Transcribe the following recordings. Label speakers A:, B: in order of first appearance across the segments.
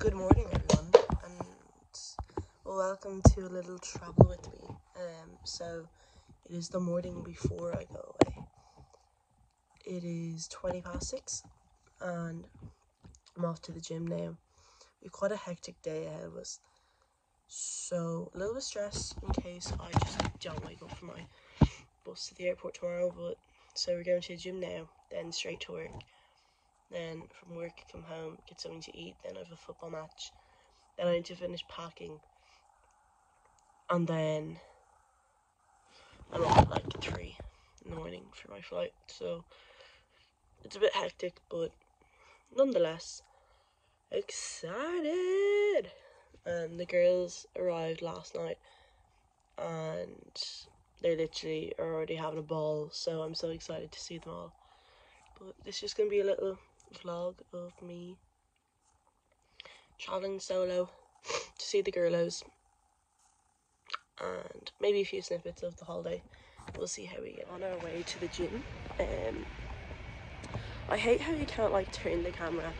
A: Good morning, everyone, and welcome to a little travel with me. Um, so it is the morning before I go away. It is twenty past six, and I'm off to the gym now. We've quite a hectic day ahead of us, so a little bit stressed in case I just don't wake up for my bus to the airport tomorrow. But so we're going to the gym now, then straight to work. Then from work, come home, get something to eat. Then I have a football match. Then I need to finish packing. And then I'm up at like three in the morning for my flight. So it's a bit hectic, but nonetheless excited. And the girls arrived last night, and they literally are already having a ball. So I'm so excited to see them all. But this is just gonna be a little vlog of me traveling solo to see the girlos and maybe a few snippets of the holiday. We'll see how we get on our way to the gym. Um, I hate how you can't like turn the camera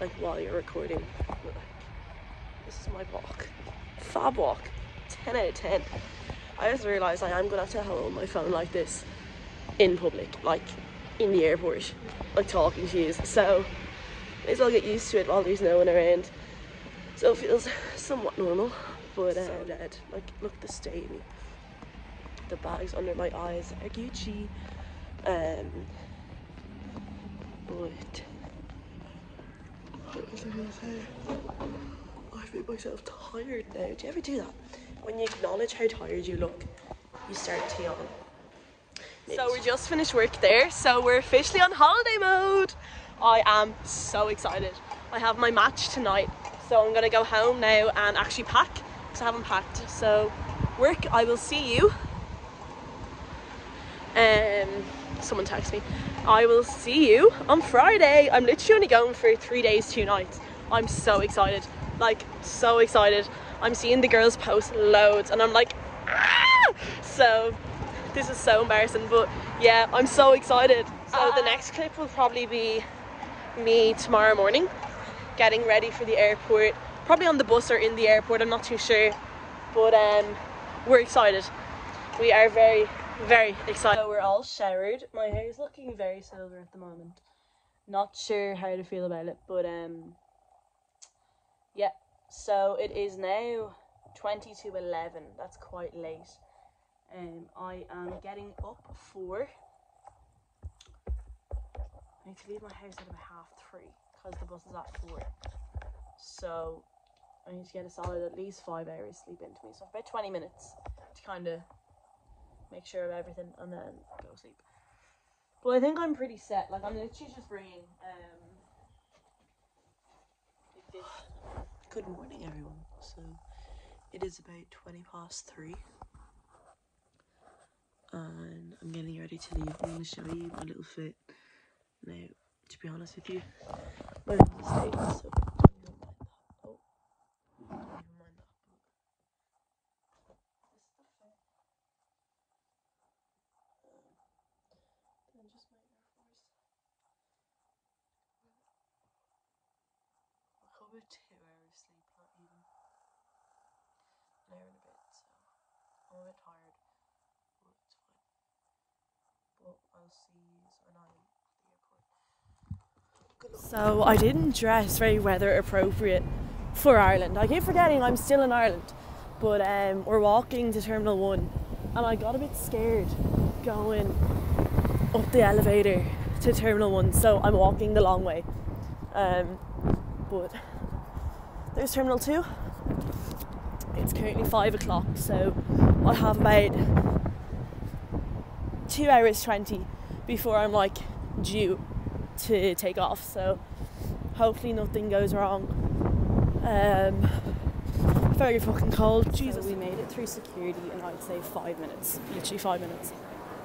A: like while you're recording. This is my walk, fab walk, ten out of ten. I just realised like, I'm gonna have to hold my phone like this in public, like in the airport, like talking to you. So may as well get used to it while there's no one around. So it feels somewhat normal, but uh, dead. Like look at the stain. The bags under my eyes are Gucci. Um, but what was I gonna say? I've made myself tired now. Do you ever do that? When you acknowledge how tired you look, you start to yawn. So we just finished work there, so we're officially on holiday mode. I am so excited. I have my match tonight, so I'm gonna go home now and actually pack because I haven't packed. So work, I will see you. Um, someone text me. I will see you on Friday. I'm literally only going for three days, two nights. I'm so excited, like so excited. I'm seeing the girls post loads, and I'm like, ah! so this is so embarrassing, but yeah, I'm so excited. So the next clip will probably be me tomorrow morning getting ready for the airport. Probably on the bus or in the airport, I'm not too sure. But um we're excited. We are very, very excited. So we're all showered. My hair is looking very silver at the moment. Not sure how to feel about it, but um yeah. So it is now 20 to 11. That's quite late. Um, I am getting up for. I need to leave my house at about half three because the bus is at four. So I need to get a solid at least five hours sleep into me. So about 20 minutes to kind of make sure of everything and then go sleep. But I think I'm pretty set. Like I'm literally just bringing um. Good morning, everyone. So it is about 20 past three and I'm getting ready to leave. I'm going to show you my little fit. Now, to be honest with you, so. Oh, this is eh? the just my Air Force. I got about two hours sleep, not even. An hour and a bit, so I'm a bit tired. But it's fine. But I'll see you when I'm at the airport. Good luck.
B: So I didn't dress very weather appropriate for Ireland. I keep forgetting I'm still in Ireland, but um, we're walking to Terminal One, and I got a bit scared going up the elevator to Terminal One. So I'm walking the long way, um, but there's Terminal Two. It's currently five o'clock, so I have about two hours twenty before I'm like due to take off. So hopefully nothing goes wrong. Um, very fucking cold. Jesus, we made it through security in I'd say five minutes, literally five minutes.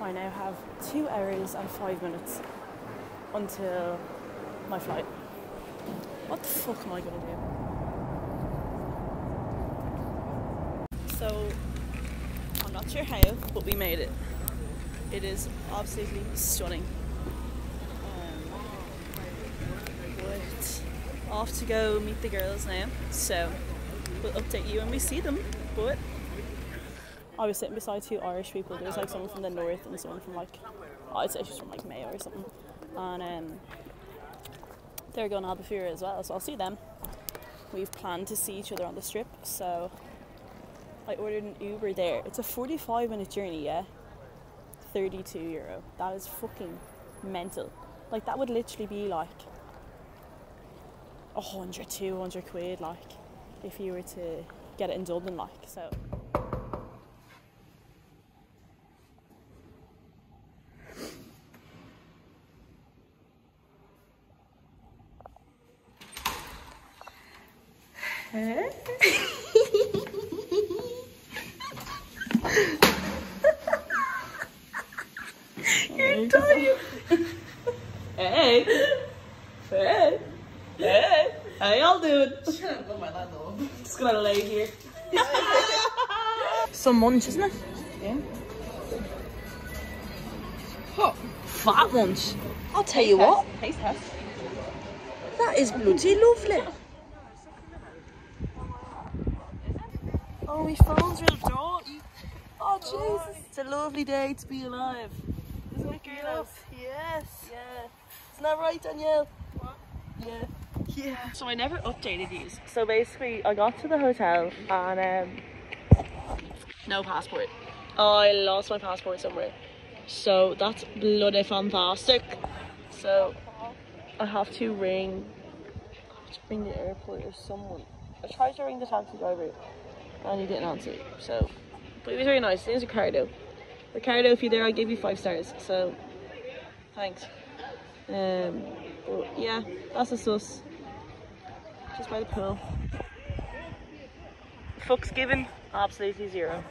B: I now have two hours and five minutes until my flight. What the fuck am I gonna do? So I'm not sure how, but we made it. It is absolutely stunning. Um,
C: off to go meet the girls now. So we'll update you when we see them. But
B: I was sitting beside two Irish people. There was like someone from the north and someone from like, oh, I'd say she's from like Mayo or something. And um, they're going to Albufeira as well, so I'll see them. We've planned to see each other on the strip, so I ordered an Uber there. It's a 45 minute journey, yeah? 32 euro. That is fucking mental. Like, that would literally be like 100, 200 quid, like, if you were to get it in Dublin, like, so.
A: You're Just gonna lay here. Some munch, isn't it? Yeah. Fat munch. I'll tell you what.
C: taste test.
A: That is bloody lovely. Oh, my phone's real dirty. Oh, Jesus. It's a lovely day to be alive. Isn't it, girls? Yes. Yeah. Isn't that right, Danielle? Yeah. Yeah. So I never updated these. So basically, I got to the hotel and um, no passport. I lost my passport somewhere. So that's bloody fantastic. So I have to ring, I have to ring the airport or someone. I tried to ring the taxi driver and he didn't answer. So, but he was very nice. His name's Ricardo. Ricardo, if you're there, I'll give you five stars. So, thanks. Um, but yeah, that's a sus. Just by the pool. Fucks given, absolutely zero.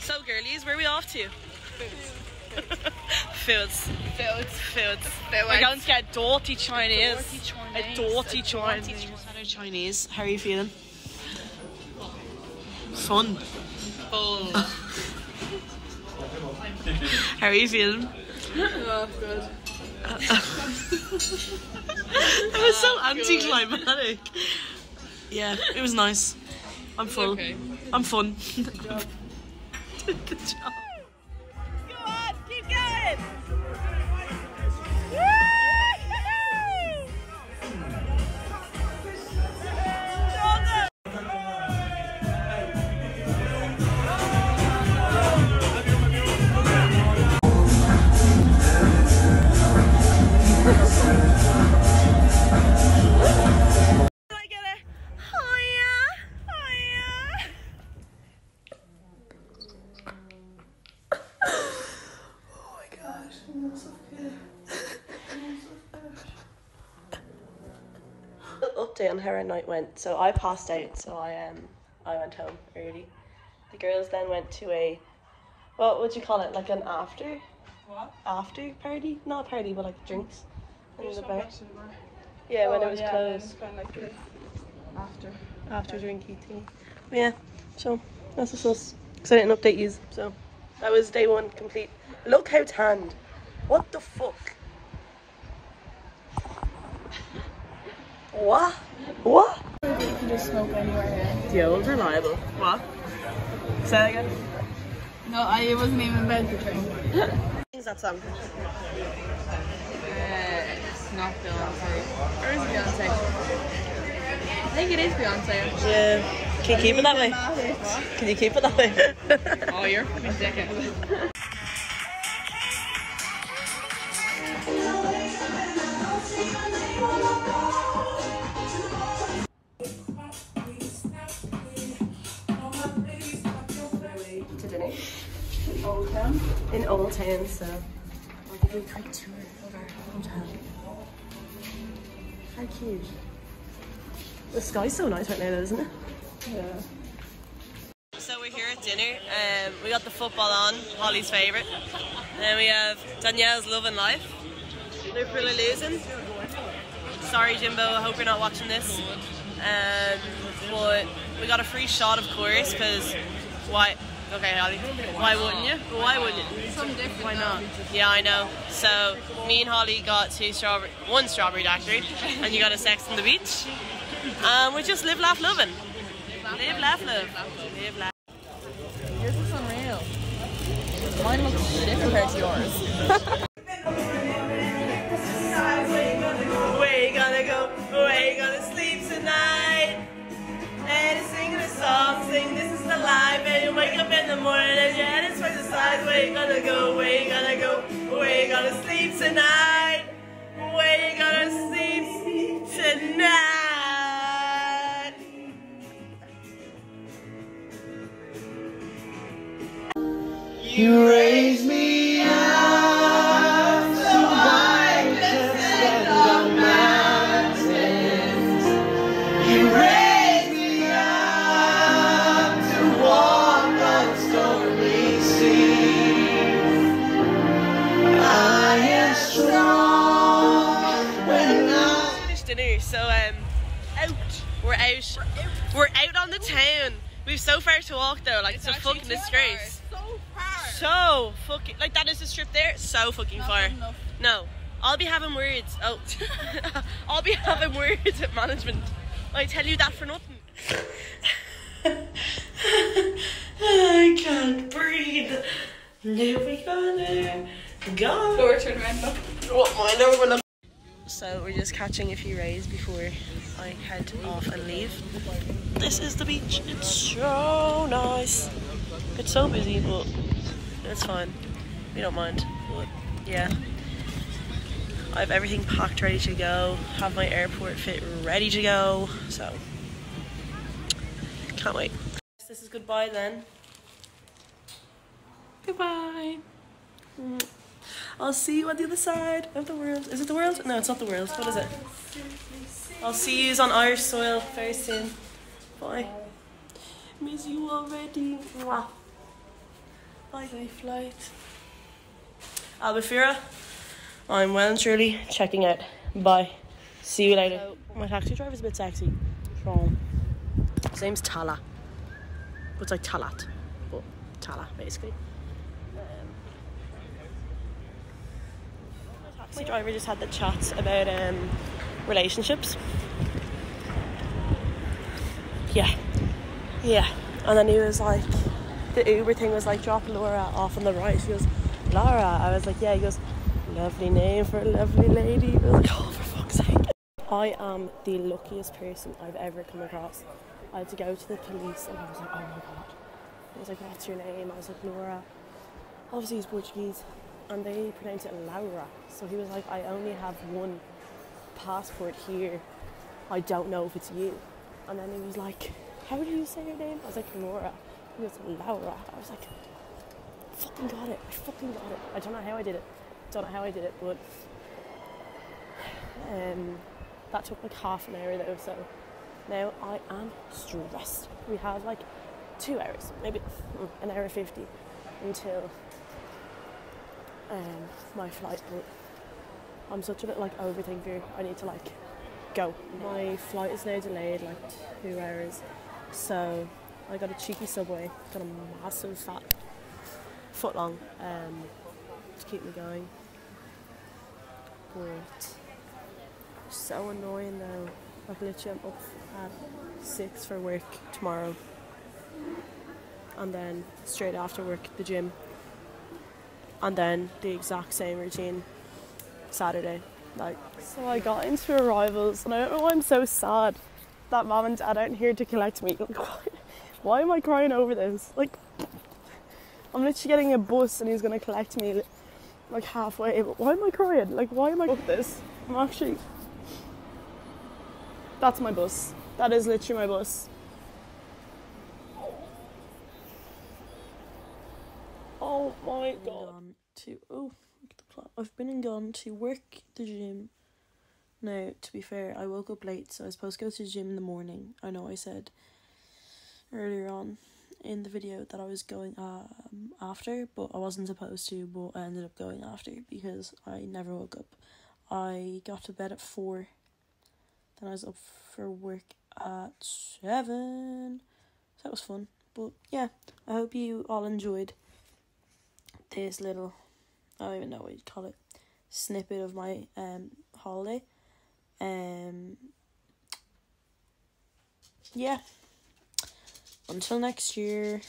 A: So, girlies, where are we off to? Foods. Foods. Foods. We're going to get dirty Chinese. A dirty Chinese. Hello, Chinese. How are you feeling? Fun. Fun. How are you feeling?
D: Oh, good.
A: It was so oh, anticlimactic. Yeah, it was nice. I'm full.
D: okay.
A: I'm fun. Good job. Good job. Update on how our night went. So I passed out, so I um I went home early. The girls then went to a what would you call it? Like an after
D: What?
A: after party? Not a party, but like drinks.
D: We
A: In
D: just
A: the
D: went
A: bar.
D: back to.
A: Yeah, when
D: Oh,
A: it was
D: yeah,
A: closed.
D: then spend like this after.
A: after drinking tea. But yeah, so that's what's us. Because I didn't update you, so that was day one complete. Look how tanned. What the fuck? What? What?
D: You can just smoke anywhere.
A: The old reliable. What? Say that again.
D: No, I wasn't even about to drink.
A: Who's that song?
D: Uh, it's not Beyonce. Or is it Beyonce? I think it is Beyonce.
A: Yeah. Can you keep it that way? Can you keep it that way?
D: Oh, you're fucking dickhead.
A: In Old Town, so I'll give you a quick tour of our hometown. How cute. The sky's so nice right now, though, isn't it?
D: Yeah.
A: So we're here at dinner. Um, we got the football on, Holly's favourite. And then we have Danielle's Love and Life. Liverpool are losing. Sorry, Jimbo. I hope you're not watching this. Um, but we got a free shot, of course, because why? Okay, Holly. Why wouldn't you? Why wouldn't you?
D: Something different.
A: Why not? Yeah, I know. So me and Holly got two strawberry, one strawberry daiquiri, and you got a sex on the beach. Um, we just live, laugh, loving. Live, laugh, love. Live, laugh.
D: Yours looks unreal. Mine looks shit compared to yours.
A: gonna go? Where you gonna go? Where you gonna sleep tonight? Where you gonna sleep tonight?
E: You I.
A: dinner, so um, out. We're out. We're out on the town. We've so far to walk though, like it's, a fucking disgrace.
D: So far.
A: So fucking like that is the strip there. So fucking far.
D: enough.
A: No, I'll be having words. Oh, I'll be having words at management. I tell you that for nothing. I can't breathe. Now we gonna go.
D: Door turn around.
A: What my lower look. So we're just catching a few rays before I head off and leave. This is the beach. It's so nice. It's so busy, but it's fine. We don't mind. But yeah. I have everything packed ready to go. Have my airport fit ready to go. So can't wait. This is goodbye then. Goodbye. I'll see you on the other side of the world. Is it the world? No, it's not the world. What is it? I'll see you on Irish soil very soon. Bye. Miss you already. Mwah. Bye, bye, flight. Albufeira. I'm well and truly checking out. Bye. See you later. My taxi driver's a bit sexy. So, his name's Tala. But it's like Talat. But Tala, basically. Taxi driver just had the chat about um, relationships. Yeah, yeah. And then he was like, the Uber thing was like, drop Laura off on the right. She goes, Laura. I was like, yeah. He goes, lovely name for a lovely lady. I was like, oh, for fuck's sake. I am the luckiest person I've ever come across. I had to go to the police and I was like, oh my god. I was like, what's your name? I was like, Laura. Obviously, he's Portuguese and they pronounce it Laura. So he was like, I only have one passport here. I don't know if it's you. And then he was like, How do you say your name? I was like, Laura. He was Laura. I was like, fucking got it. I fucking got it. I don't know how I did it. Don't know how I did it, but um, that took like half an hour though. So now I am stressed. We have like two hours, maybe an hour fifty until um, my flight, but I'm such a bit like overthinker. I need to like go. My flight is now delayed like two hours, so I got a cheeky subway, got a massive fat foot long um, to keep me going. But so annoying though. Like literally, I'm up at six for work tomorrow, and then straight after work the gym and then the exact same routine Saturday. Like so I got into arrivals and I don't know why I'm so sad that mom and dad aren't here to collect me. Like why, why am I crying over this? Like I'm literally getting a bus and he's gonna collect me like halfway, but why am I crying? Like why am I with this? I'm actually That's my bus. That is literally my bus. Oh my god. To oh, look at the plot. I've been and gone to work the gym. Now, to be fair, I woke up late, so I was supposed to go to the gym in the morning. I know I said earlier on in the video that I was going um after, but I wasn't supposed to, but I ended up going after because I never woke up. I got to bed at four. Then I was up for work at seven. So that was fun. but yeah, I hope you all enjoyed this little I don't even know what you'd call it snippet of my um holiday. Um yeah. Until next year.